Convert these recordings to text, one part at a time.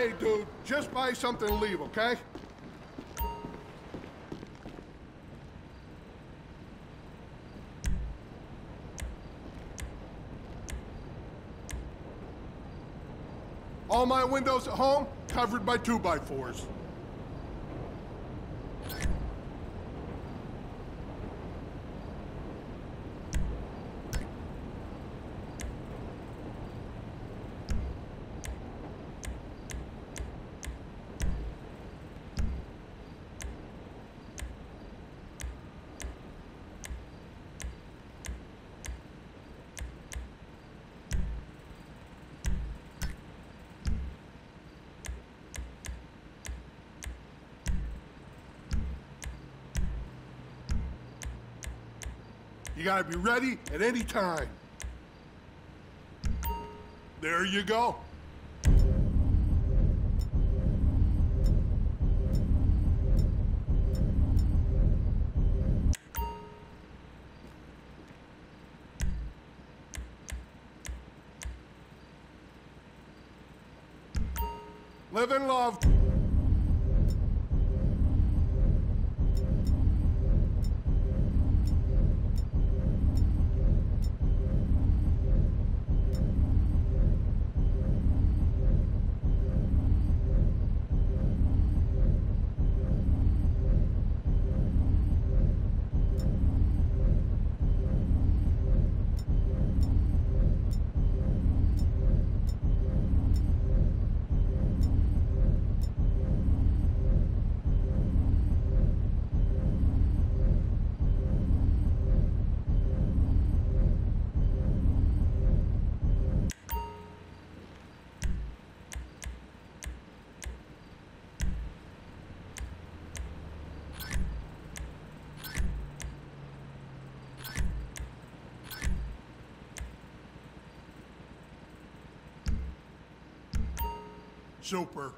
Hey, dude, just buy something and leave, okay? All my windows at home covered by 2x4s. You gotta be ready at any time. There you go. Live and love. Super.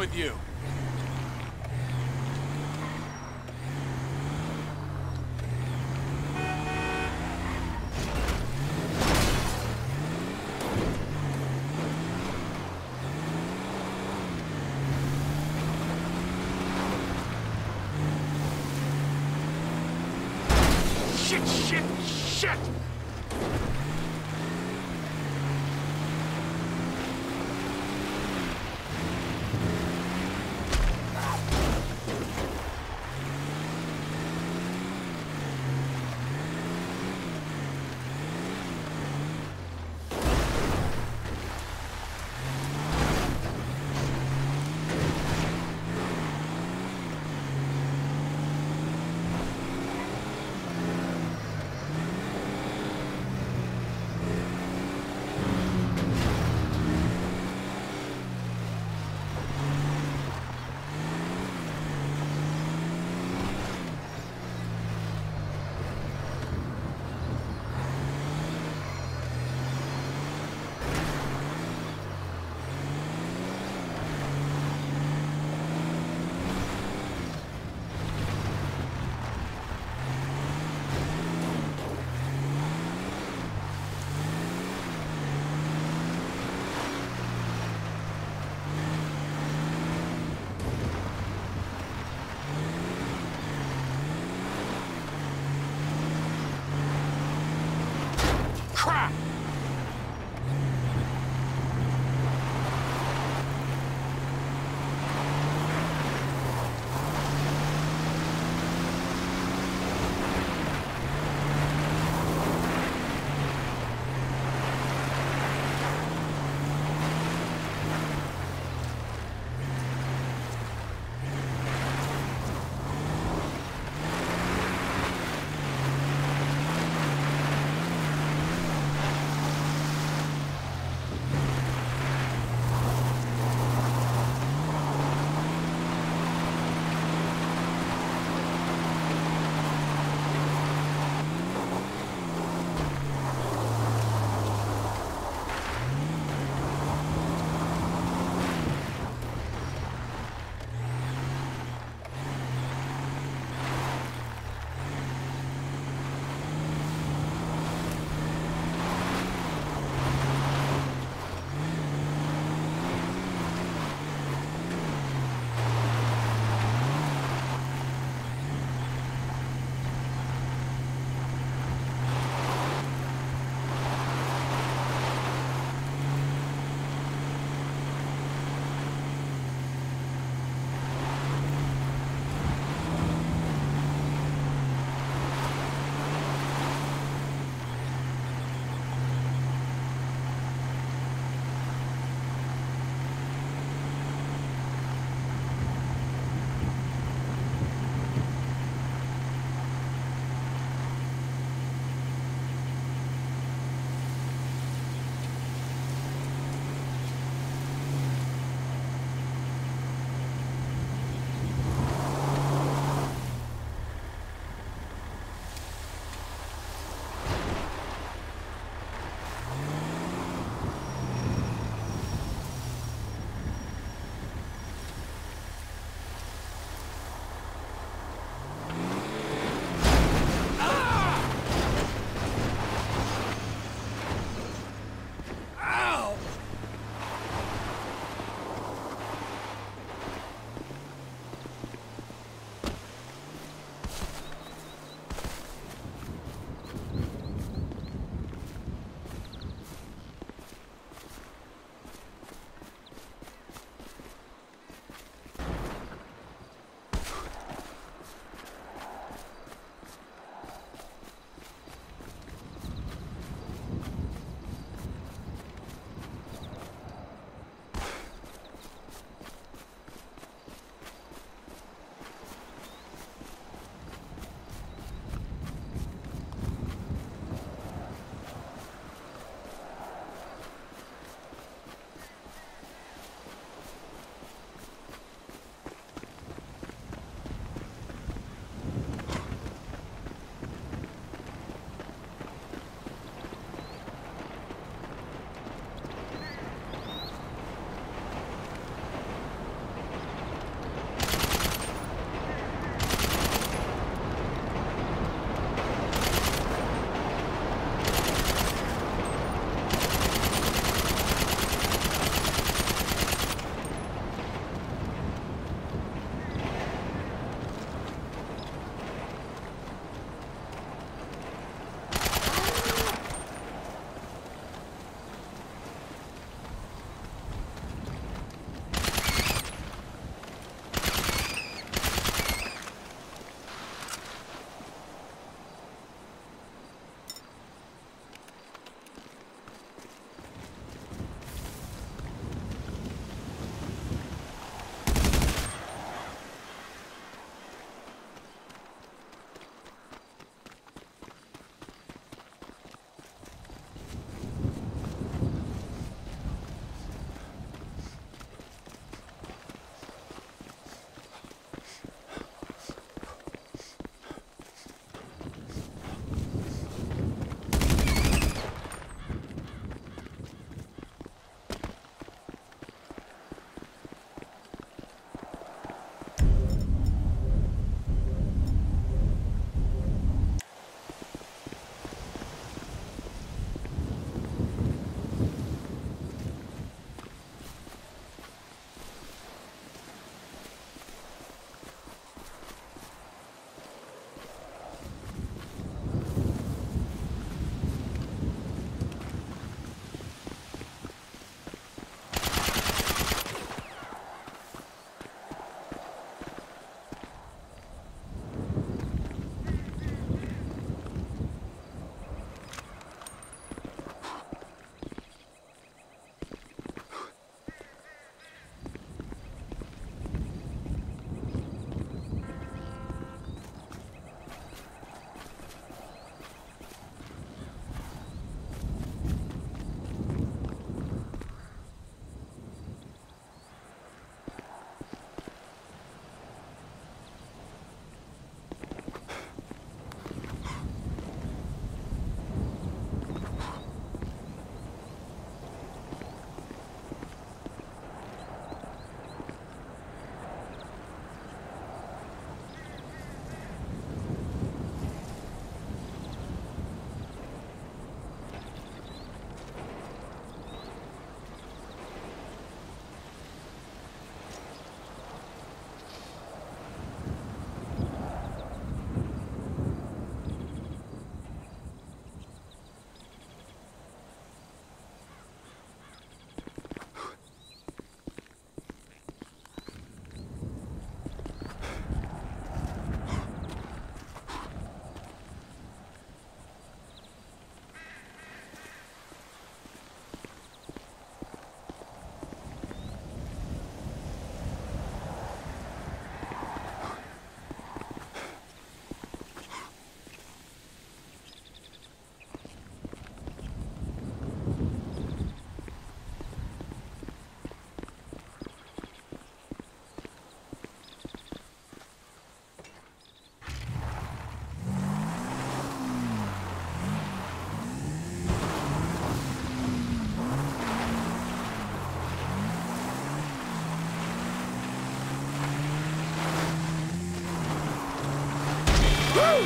With you? Shit, shit, shit!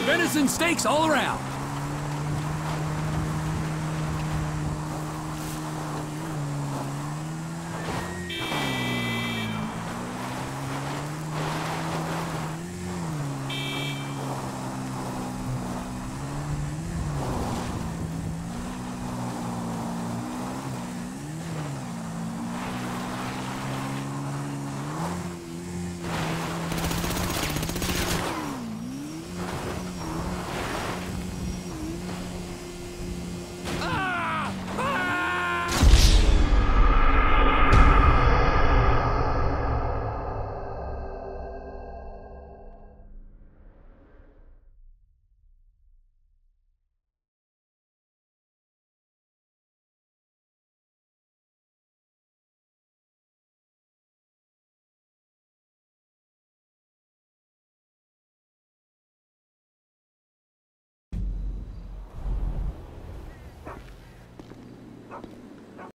Venison steaks all around.